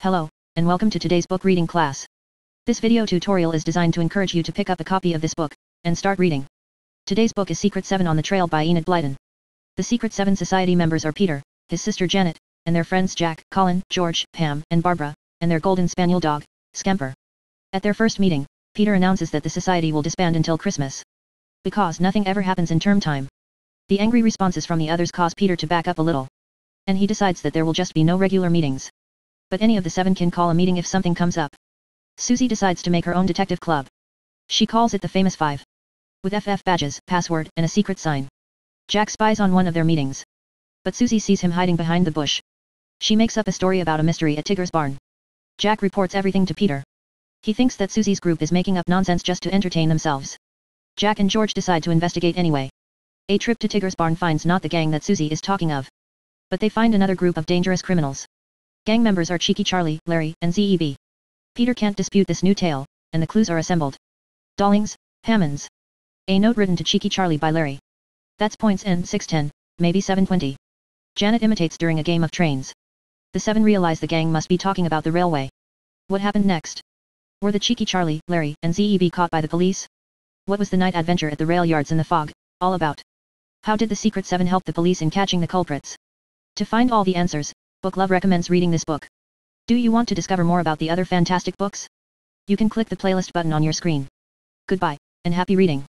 Hello, and welcome to today's book reading class. This video tutorial is designed to encourage you to pick up a copy of this book, and start reading. Today's book is Secret 7 on the Trail by Enid Blyton. The Secret 7 Society members are Peter, his sister Janet, and their friends Jack, Colin, George, Pam, and Barbara, and their golden spaniel dog, Scamper. At their first meeting, Peter announces that the society will disband until Christmas. Because nothing ever happens in term time. The angry responses from the others cause Peter to back up a little. And he decides that there will just be no regular meetings. But any of the seven can call a meeting if something comes up. Susie decides to make her own detective club. She calls it the Famous Five. With FF badges, password, and a secret sign. Jack spies on one of their meetings. But Susie sees him hiding behind the bush. She makes up a story about a mystery at Tigger's barn. Jack reports everything to Peter. He thinks that Susie's group is making up nonsense just to entertain themselves. Jack and George decide to investigate anyway. A trip to Tigger's barn finds not the gang that Susie is talking of. But they find another group of dangerous criminals. Gang members are Cheeky Charlie, Larry, and ZEB. Peter can't dispute this new tale, and the clues are assembled. Dallings, Hammonds. A note written to Cheeky Charlie by Larry. That's points in 610, maybe 720. Janet imitates during a game of trains. The seven realize the gang must be talking about the railway. What happened next? Were the Cheeky Charlie, Larry, and ZEB caught by the police? What was the night adventure at the rail yards in the fog, all about? How did the Secret Seven help the police in catching the culprits? To find all the answers, BookLuv recommends reading this book. Do you want to discover more about the other fantastic books? You can click the playlist button on your screen. Goodbye, and happy reading.